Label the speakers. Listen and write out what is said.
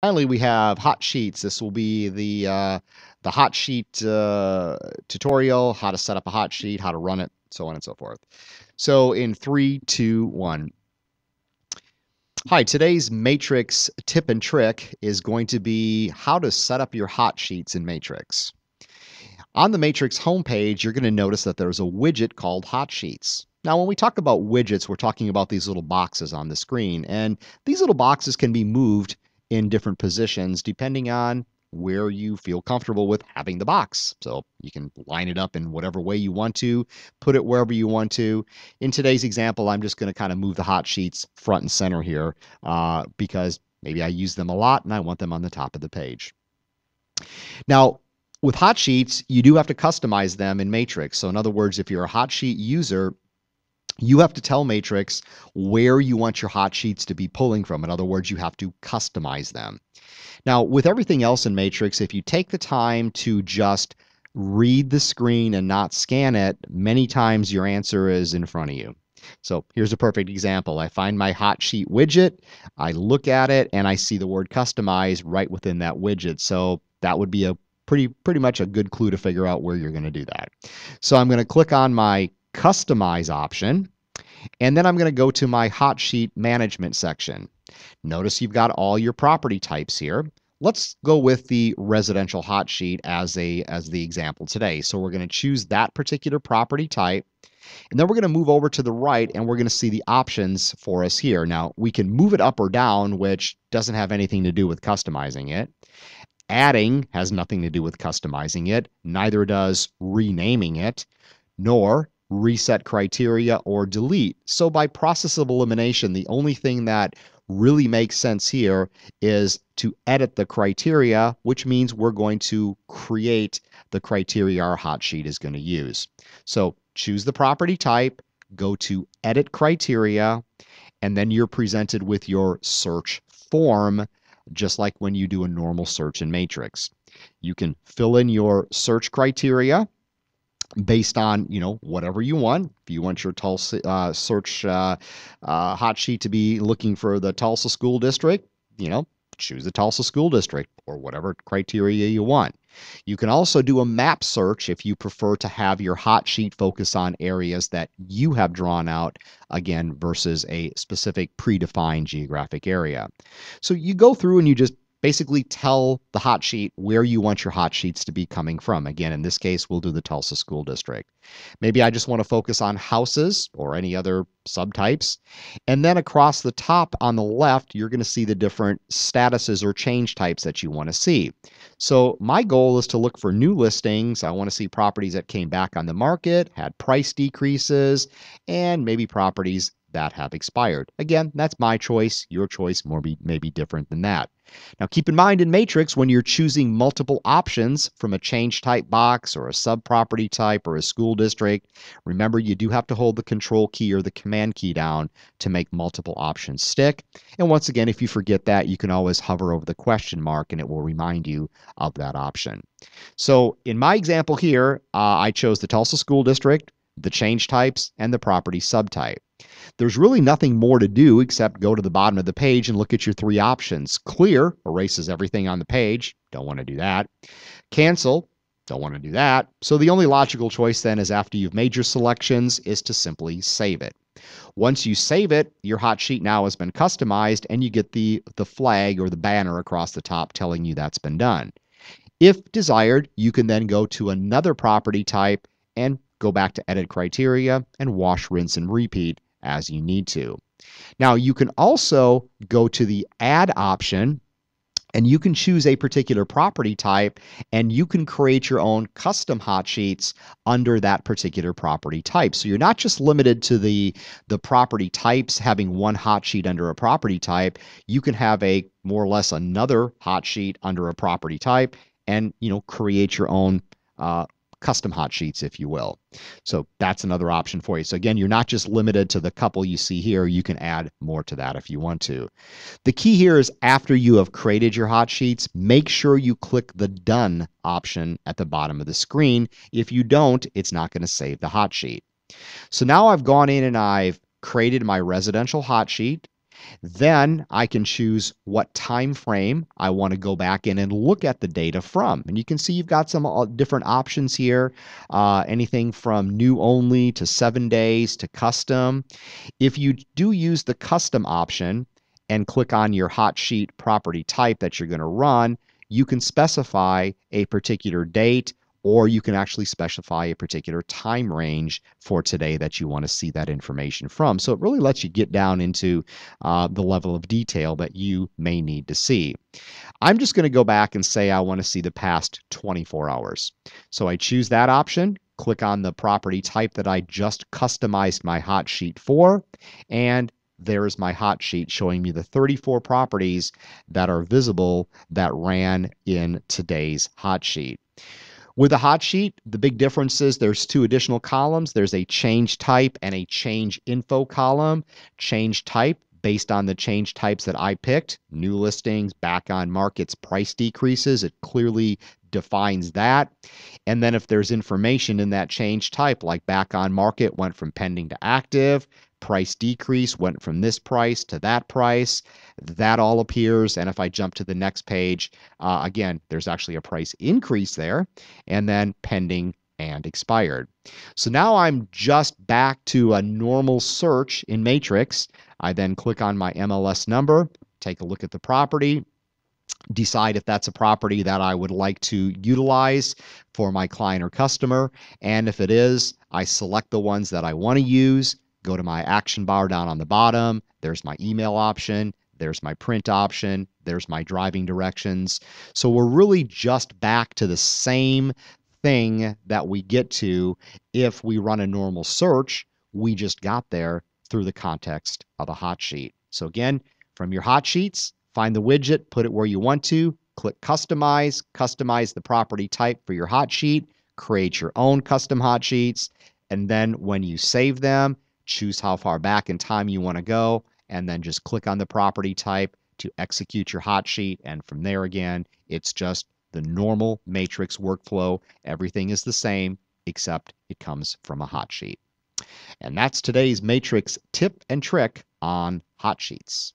Speaker 1: Finally, we have hot sheets. This will be the uh, the hot sheet uh, tutorial, how to set up a hot sheet, how to run it, so on and so forth. So in three, two, one. Hi, today's Matrix tip and trick is going to be how to set up your hot sheets in Matrix. On the Matrix homepage, you're going to notice that there's a widget called Hot Sheets. Now, when we talk about widgets, we're talking about these little boxes on the screen, and these little boxes can be moved in different positions depending on where you feel comfortable with having the box. So you can line it up in whatever way you want to, put it wherever you want to. In today's example, I'm just going to kind of move the hot sheets front and center here uh, because maybe I use them a lot and I want them on the top of the page. Now, with hot sheets, you do have to customize them in Matrix. So in other words, if you're a hot sheet user, you have to tell Matrix where you want your hot sheets to be pulling from. In other words, you have to customize them. Now, with everything else in Matrix, if you take the time to just read the screen and not scan it, many times your answer is in front of you. So here's a perfect example. I find my hot sheet widget, I look at it, and I see the word customize right within that widget. So that would be a pretty pretty much a good clue to figure out where you're going to do that. So I'm going to click on my customize option. And then I'm going to go to my hot sheet management section. Notice you've got all your property types here. Let's go with the residential hot sheet as a as the example today. So we're going to choose that particular property type. And then we're going to move over to the right and we're going to see the options for us here. Now, we can move it up or down, which doesn't have anything to do with customizing it. Adding has nothing to do with customizing it. Neither does renaming it, nor reset criteria, or delete. So by process of elimination, the only thing that really makes sense here is to edit the criteria, which means we're going to create the criteria our hot sheet is going to use. So choose the property type, go to edit criteria, and then you're presented with your search form, just like when you do a normal search in Matrix. You can fill in your search criteria based on you know whatever you want. If you want your Tulsa uh, search uh, uh, hot sheet to be looking for the Tulsa school district, you know, choose the Tulsa school district or whatever criteria you want. You can also do a map search if you prefer to have your hot sheet focus on areas that you have drawn out again versus a specific predefined geographic area. So you go through and you just basically tell the hot sheet where you want your hot sheets to be coming from. Again, in this case, we'll do the Tulsa School District. Maybe I just want to focus on houses or any other subtypes. And then across the top on the left, you're going to see the different statuses or change types that you want to see. So my goal is to look for new listings. I want to see properties that came back on the market, had price decreases, and maybe properties that have expired. Again, that's my choice. Your choice may be different than that. Now, keep in mind in Matrix, when you're choosing multiple options from a change type box or a sub property type or a school district, remember you do have to hold the control key or the command key down to make multiple options stick. And once again, if you forget that, you can always hover over the question mark and it will remind you of that option. So in my example here, uh, I chose the Tulsa School District, the change types, and the property subtype. There's really nothing more to do except go to the bottom of the page and look at your three options. Clear erases everything on the page. Don't want to do that. Cancel. Don't want to do that. So the only logical choice then is after you've made your selections is to simply save it. Once you save it, your hot sheet now has been customized and you get the, the flag or the banner across the top telling you that's been done. If desired, you can then go to another property type and go back to edit criteria and wash, rinse, and repeat as you need to. Now, you can also go to the add option and you can choose a particular property type and you can create your own custom hot sheets under that particular property type. So you're not just limited to the the property types having one hot sheet under a property type, you can have a more or less another hot sheet under a property type and you know create your own uh, custom hot sheets, if you will. So that's another option for you. So again, you're not just limited to the couple you see here. You can add more to that if you want to. The key here is after you have created your hot sheets, make sure you click the done option at the bottom of the screen. If you don't, it's not going to save the hot sheet. So now I've gone in and I've created my residential hot sheet. Then I can choose what time frame I want to go back in and look at the data from. And you can see you've got some uh, different options here, uh, anything from new only to seven days to custom. If you do use the custom option and click on your hot sheet property type that you're going to run, you can specify a particular date or you can actually specify a particular time range for today that you want to see that information from. So it really lets you get down into uh, the level of detail that you may need to see. I'm just going to go back and say I want to see the past 24 hours. So I choose that option, click on the property type that I just customized my hot sheet for, and there's my hot sheet showing me the 34 properties that are visible that ran in today's hot sheet. With a hot sheet, the big difference is there's two additional columns. There's a change type and a change info column. Change type based on the change types that I picked, new listings, back on markets, price decreases, it clearly defines that. And then if there's information in that change type, like back on market went from pending to active, price decrease went from this price to that price. That all appears. And if I jump to the next page, uh, again, there's actually a price increase there, and then pending and expired. So now I'm just back to a normal search in Matrix. I then click on my MLS number, take a look at the property, decide if that's a property that I would like to utilize for my client or customer. And if it is, I select the ones that I want to use, go to my action bar down on the bottom. There's my email option. There's my print option. There's my driving directions. So we're really just back to the same thing that we get to if we run a normal search. We just got there through the context of a hot sheet. So again, from your hot sheets, find the widget, put it where you want to, click customize, customize the property type for your hot sheet, create your own custom hot sheets, and then when you save them, choose how far back in time you want to go, and then just click on the property type to execute your hot sheet. And from there again, it's just the normal matrix workflow. Everything is the same, except it comes from a hot sheet. And that's today's matrix tip and trick on hot sheets.